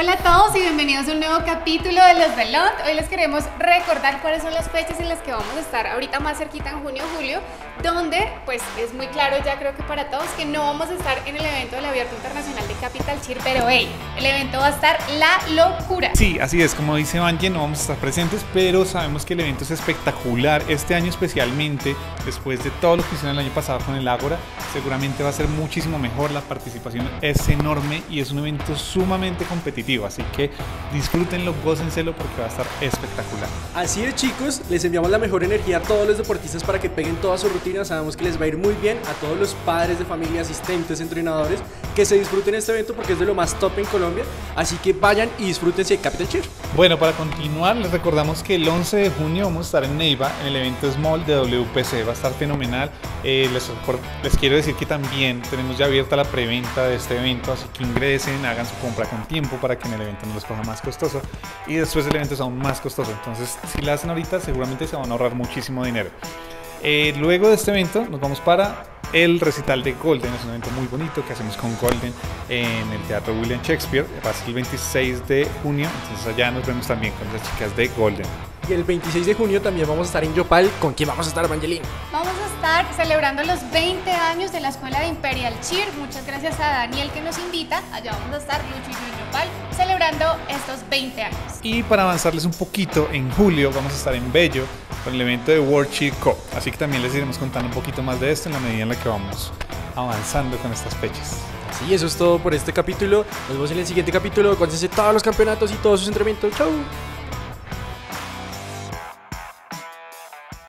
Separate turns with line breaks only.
Hola a todos y bienvenidos a un nuevo capítulo de Los Belont. Hoy les queremos recordar cuáles son las fechas en las que vamos a estar ahorita más cerquita en junio julio, donde pues es muy claro ya creo que para todos que no vamos a estar en el evento del Abierto Internacional de Capital Cheer, pero hey, el evento va a estar la locura.
Sí, así es, como dice Vangie, no vamos a estar presentes, pero sabemos que el evento es espectacular. Este año especialmente, después de todo lo que hicieron el año pasado con el Ágora, seguramente va a ser muchísimo mejor, la participación es enorme y es un evento sumamente competitivo así que disfrútenlo, gócenselo porque va a estar espectacular.
Así es chicos, les enviamos la mejor energía a todos los deportistas para que peguen toda su rutina, sabemos que les va a ir muy bien a todos los padres de familia, asistentes, entrenadores, que se disfruten este evento porque es de lo más top en Colombia, así que vayan y disfrútense de Capital Cheer.
Bueno, para continuar les recordamos que el 11 de junio vamos a estar en Neiva en el evento Small de WPC, va a estar fenomenal, eh, les, les quiero decir que también tenemos ya abierta la preventa de este evento, así que ingresen, hagan su compra con tiempo para que en el evento no les coja más costoso y después el evento es aún más costoso. Entonces, si la hacen ahorita, seguramente se van a ahorrar muchísimo dinero. Eh, luego de este evento, nos vamos para el recital de Golden. Es un evento muy bonito que hacemos con Golden en el Teatro William Shakespeare. Va a ser el 26 de junio. Entonces, allá nos vemos también con las chicas de Golden.
Y el 26 de junio también vamos a estar en Yopal. ¿Con quién vamos a estar, Evangeline?
Vamos a estar celebrando los 20 años de la Escuela de Imperial Cheer. Muchas gracias a Daniel que nos invita. Allá vamos a estar, Lucho y en Yopal, celebrando estos 20 años.
Y para avanzarles un poquito, en julio vamos a estar en Bello con el evento de World Cheer Cup. Así que también les iremos contando un poquito más de esto en la medida en la que vamos avanzando con estas fechas.
Sí, eso es todo por este capítulo. Nos vemos en el siguiente capítulo. Acuérdense todos los campeonatos y todos sus entrenamientos. Chau.